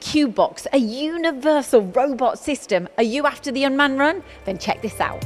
CubeBox, a universal robot system. Are you after the unmanned run? Then check this out.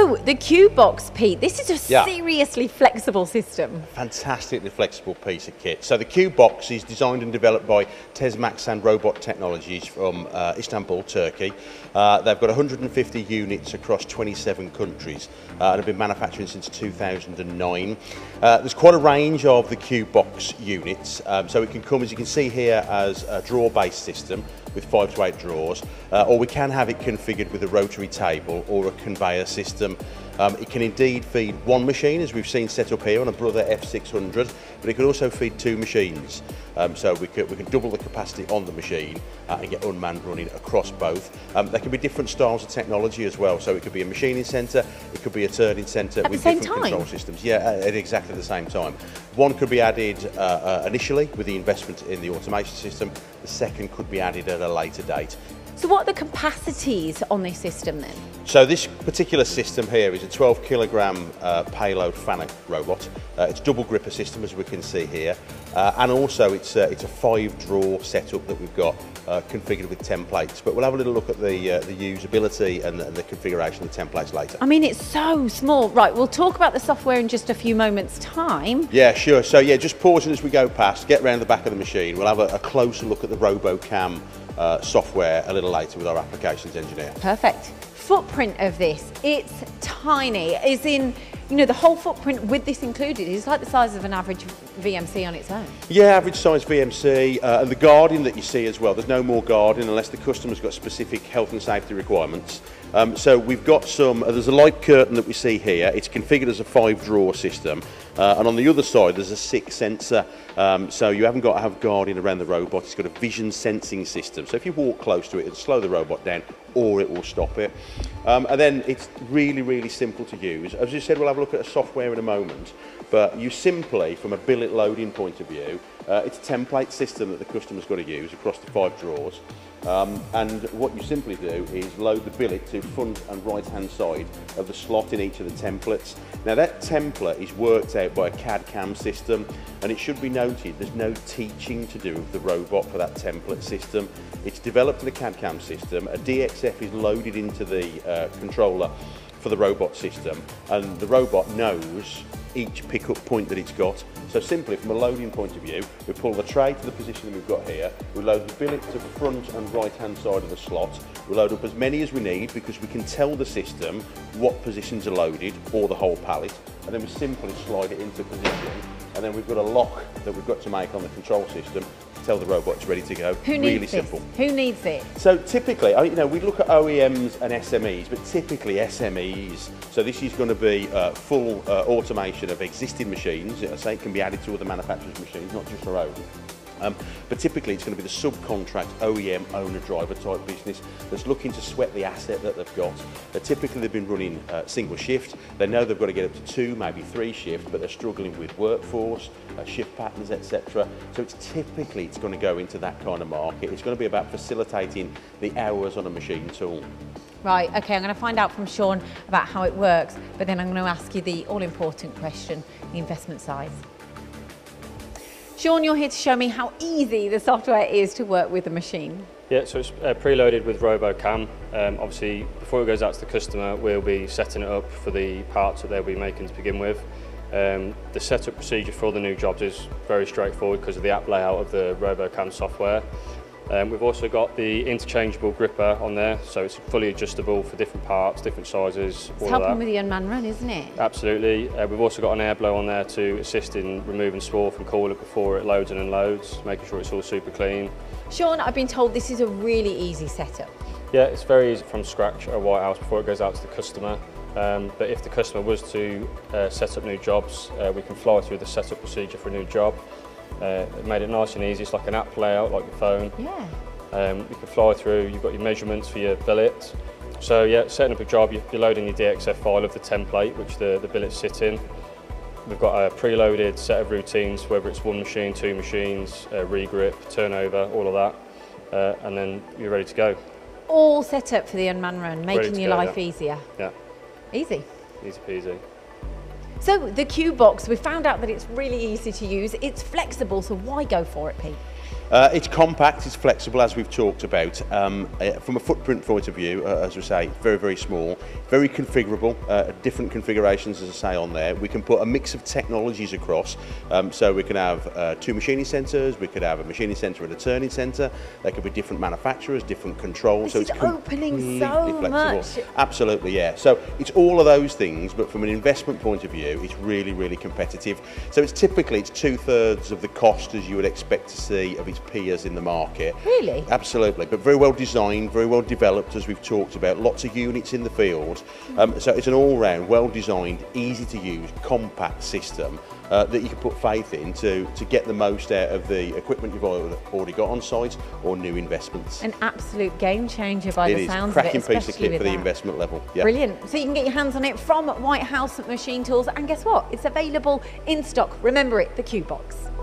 So the CubeBox, Pete, this is a Yeah. seriously flexible system. Fantastically flexible piece of kit. So the CubeBox is designed and developed by Tezmaksan Robot Technologies from uh, Istanbul, Turkey. Uh, they've got 150 units across 27 countries uh, and have been manufacturing since 2009. Uh, there's quite a range of the CubeBox units. Um, so it can come, as you can see here, as a drawer-based system with five to eight drawers, uh, or we can have it configured with a rotary table or a conveyor system. Um, it can indeed feed one machine, as we've seen set up here on a Brother F600, but it can also feed two machines. Um, so we can, we can double the capacity on the machine uh, and get unmanned running across both. Um, there can be different styles of technology as well. So it could be a machining centre, it could be a turning centre with different time? control systems. Yeah, at exactly the same time. One could be added uh, uh, initially with the investment in the automation system. The second could be added at a later date. So what are the capacities on this system then? So this particular system here is a 12 kilogram uh, payload FANUC robot. Uh, it's double gripper system as we can see here, uh, and also it's uh, it's a five draw setup that we've got uh, configured with templates. But we'll have a little look at the uh, the usability and the, and the configuration of the templates later. I mean, it's so small. Right, we'll talk about the software in just a few moments' time. Yeah, sure. So yeah, just pausing as we go past, get round the back of the machine. We'll have a, a closer look at the RoboCam uh, software a little later with our applications engineer. Perfect. Footprint of this, it's tiny. Is in, you know, the whole footprint with this included is like the size of an average VMC on its own. Yeah, average size VMC uh, and the guarding that you see as well. There's no more guarding unless the customer's got specific health and safety requirements. Um, so we've got some, uh, there's a light curtain that we see here. It's configured as a five drawer system. Uh, and on the other side, there's a SICK sensor. Um, so you haven't got to have guarding around the robot. It's got a vision sensing system. So if you walk close to it, it'll slow the robot down or it will stop it. Um, and then it's really, really simple to use. As you said, we'll have a look at a software in a moment. But you simply, from a billet loading point of view, uh, it's a template system that the customer's got to use across the five drawers. Um, and what you simply do is load the billet to front and right hand side of the slot in each of the templates. Now that template is worked out by a CAD CAM system and it should be noted there's no teaching to do with the robot for that template system. It's developed in the CAD CAM system, a DXF is loaded into the uh, controller for the robot system and the robot knows each pickup point that it's got. So simply from a loading point of view, we pull the tray to the position that we've got here, we load the billet to the front and right hand side of the slot, we load up as many as we need because we can tell the system what positions are loaded or the whole pallet and then we simply slide it into position and then we've got a lock that we've got to make on the control system tell the robot it's ready to go. Who needs really this? simple. Who needs it? So typically, I- you know, we look at OEMs and SMEs, but typically SMEs. So this is going to be uh, full uh, automation of existing machines. I say it can be added to other manufacturers' machines, not just our own. Um, but typically it's going to be the subcontract OEM owner driver type business that's looking to sweat the asset that they've got. Uh, typically they've been running uh, single shift. They know they've got to get up to two, maybe three shift, but they're struggling with workforce, uh, shift patterns, etc. So it's typically it's going to go into that kind of market. It's going to be about facilitating the hours on a machine tool. Right, okay, I'm going to find out from Sean about how it works, but then I'm going to ask you the all important question the investment size. Sean, you're here to show me how easy the software is to work with the machine. Yeah, so it's uh, preloaded with RoboCam. Um, obviously, before it goes out to the customer, we'll be setting it up for the parts that they'll be making to begin with. Um, the setup procedure for all the new jobs is very straightforward because of the app layout of the RoboCam software. Um, we've also got the interchangeable gripper on there, so it's fully adjustable for different parts, different sizes, It's helping with the unmanned run, isn't it? Absolutely. Uh, we've also got an air blow on there to assist in removing swarf and coolant before it loads and unloads, making sure it's all super clean. Sean, I've been told this is a really easy setup. Yeah, it's very easy from scratch at Whitehouse before it goes out to the customer. Um, but if the customer was to uh, set up new jobs, uh, we can fly through the setup procedure for a new job. Uh, it made it nice and easy. It's like an app layout, like your phone. Yeah. Um, you can fly through. You've got your measurements for your billet. So yeah, setting up a job, you- you're loading your DXF file of the template, which the, the billets sit in. We've got a preloaded set of routines, whether it's one machine, two machines, uh, regrip, turnover, all of that, uh, and then you're ready to go. All set up for the unmanned run, making your go, life yeah. easier. Yeah, Easy. easy peasy. So the CubeBox, we found out that it's really easy to use. It's flexible, so why go for it, Pete? Uh, it's compact, it's flexible, as we've talked about. Um, uh, from a footprint point of view, uh, as we say, very, very small, very configurable, uh, different configurations, as I say, on there. We can put a mix of technologies across, um, so we can have uh, two machining centres, we could have a machining centre and a turning centre, there could be different manufacturers, different controls. This so it's opening so flexible. much. Absolutely, yeah. So it's all of those things, but from an investment point of view, it's really, really competitive. So it's typically it's two thirds of the cost as you would expect to see of its peers in the market. Really? Absolutely, but very well designed, very well developed, as we've talked about. Lots of units in the field. Um, so it's an all-round, well-designed, easy-to-use, compact system uh, that you can put faith in to, to get the most out of the equipment you've already got on site or new investments. An absolute game changer by It the is sounds cracking of it, cracking piece of kit for with the that. investment level. Yeah. Brilliant. So you can get your hands on it from Whitehouse Machine Tools, and guess what? It's available in stock. Remember it, the CubeBox.